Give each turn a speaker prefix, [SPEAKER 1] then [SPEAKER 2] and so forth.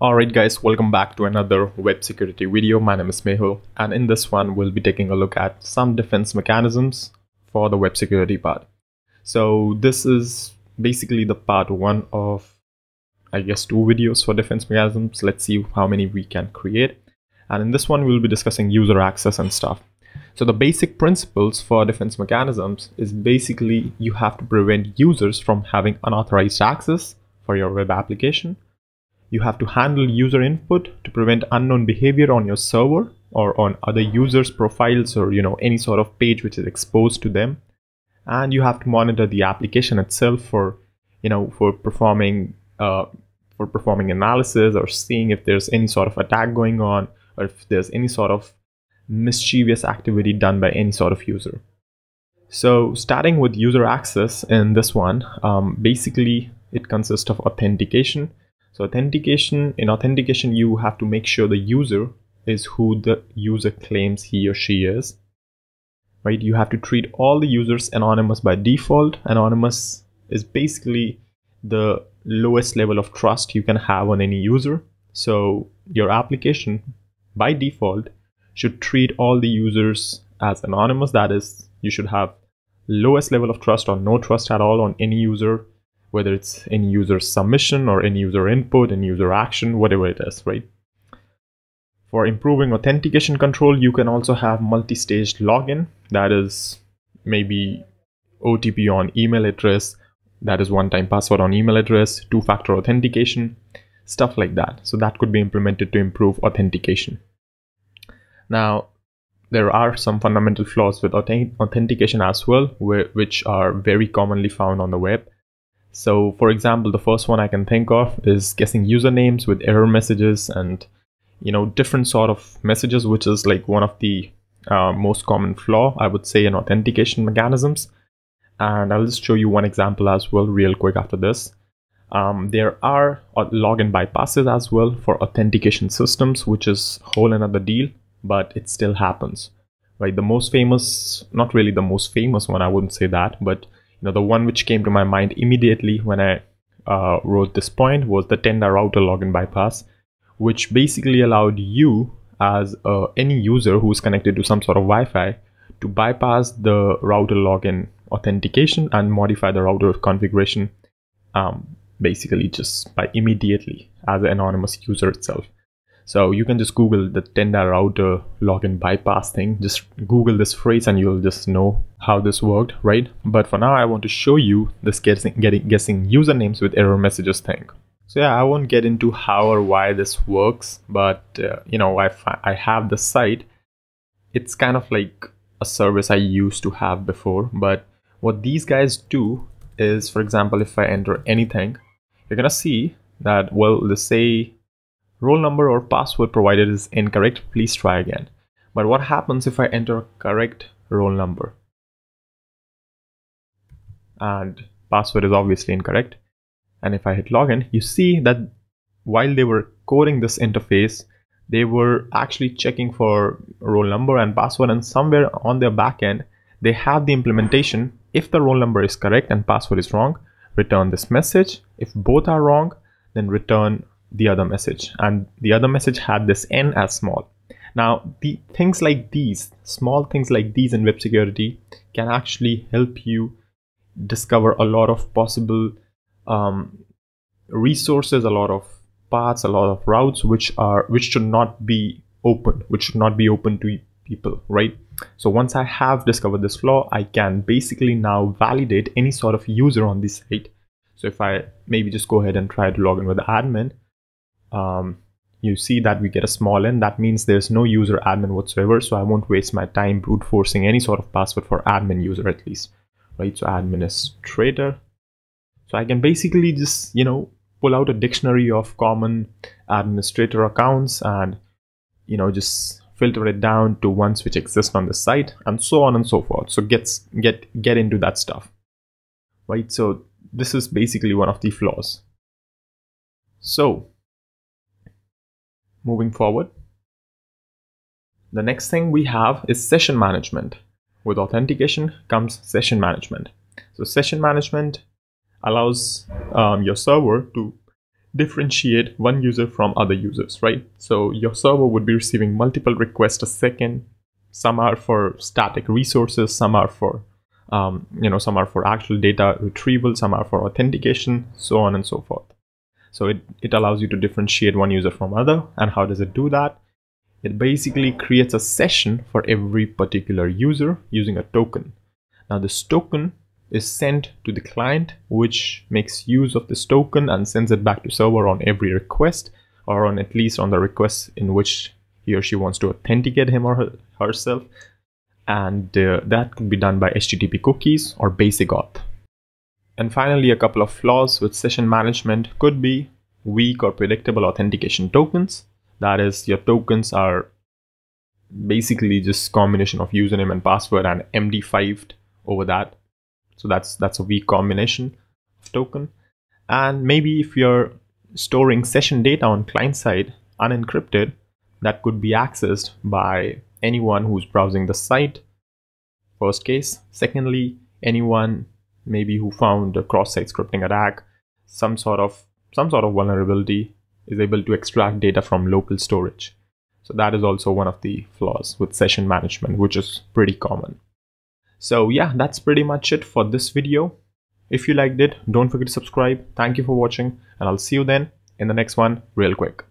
[SPEAKER 1] Alright guys, welcome back to another web security video. My name is Mehul and in this one we'll be taking a look at some defense mechanisms for the web security part. So this is basically the part one of I guess two videos for defense mechanisms. Let's see how many we can create. And in this one we'll be discussing user access and stuff. So the basic principles for defense mechanisms is basically you have to prevent users from having unauthorized access for your web application you have to handle user input to prevent unknown behavior on your server or on other users profiles or you know any sort of page which is exposed to them. And you have to monitor the application itself for you know for performing uh, for performing analysis or seeing if there's any sort of attack going on or if there's any sort of mischievous activity done by any sort of user. So starting with user access in this one um, basically it consists of authentication so authentication, in authentication, you have to make sure the user is who the user claims he or she is, right? You have to treat all the users anonymous by default. Anonymous is basically the lowest level of trust you can have on any user. So your application by default should treat all the users as anonymous. That is, you should have lowest level of trust or no trust at all on any user whether it's any user submission or any user input, any user action, whatever it is, right? For improving authentication control, you can also have multi-staged login. That is maybe OTP on email address, that is one-time password on email address, two-factor authentication, stuff like that. So that could be implemented to improve authentication. Now, there are some fundamental flaws with authentication as well, which are very commonly found on the web. So for example, the first one I can think of is guessing usernames with error messages and you know different sort of messages, which is like one of the uh, most common flaw I would say in authentication mechanisms. And I'll just show you one example as well real quick after this. Um, there are uh, login bypasses as well for authentication systems, which is whole another deal, but it still happens. Right, the most famous, not really the most famous one, I wouldn't say that, but you know the one which came to my mind immediately when I uh, wrote this point was the Tenda router login bypass, which basically allowed you as uh, any user who is connected to some sort of Wi-Fi to bypass the router login authentication and modify the router configuration um, basically just by immediately as an anonymous user itself. So you can just Google the Tenda router login bypass thing. Just Google this phrase and you'll just know how this worked, right? But for now, I want to show you this guessing, getting, guessing usernames with error messages thing. So yeah, I won't get into how or why this works, but uh, you know, I, I have the site. It's kind of like a service I used to have before, but what these guys do is, for example, if I enter anything, you're gonna see that, well, they say roll number or password provided is incorrect, please try again. But what happens if I enter correct roll number? And password is obviously incorrect. And if I hit login, you see that while they were coding this interface, they were actually checking for roll number and password and somewhere on their backend, they have the implementation. If the roll number is correct and password is wrong, return this message. If both are wrong, then return the other message. And the other message had this n as small. Now the things like these small things like these in web security can actually help you discover a lot of possible um, resources a lot of paths a lot of routes which are which should not be open which should not be open to people right? So once i have discovered this flaw i can basically now validate any sort of user on this site. So if i maybe just go ahead and try to log in with admin um, you see that we get a small n that means there's no user admin whatsoever so i won't waste my time brute forcing any sort of password for admin user at least right? So administrator so i can basically just you know pull out a dictionary of common administrator accounts and you know just filter it down to ones which exist on the site and so on and so forth. So gets get get into that stuff right? So this is basically one of the flaws. So moving forward. The next thing we have is session management. With authentication comes session management. So session management allows um, your server to differentiate one user from other users, right? So your server would be receiving multiple requests a second. Some are for static resources, some are for um, you know, some are for actual data retrieval, some are for authentication, so on and so forth. So it, it allows you to differentiate one user from other. And how does it do that? It basically creates a session for every particular user using a token. Now this token is sent to the client, which makes use of this token and sends it back to server on every request or on at least on the request in which he or she wants to authenticate him or her, herself. And uh, that could be done by HTTP cookies or basic auth. And finally, a couple of flaws with session management could be weak or predictable authentication tokens. That is, your tokens are basically just combination of username and password and MD5'd over that. So that's that's a weak combination of token. And maybe if you're storing session data on client side unencrypted, that could be accessed by anyone who's browsing the site. First case. Secondly, anyone maybe who found a cross-site scripting attack, some sort of some sort of vulnerability is able to extract data from local storage. So that is also one of the flaws with session management, which is pretty common. So yeah, that's pretty much it for this video. If you liked it, don't forget to subscribe. Thank you for watching and I'll see you then in the next one real quick.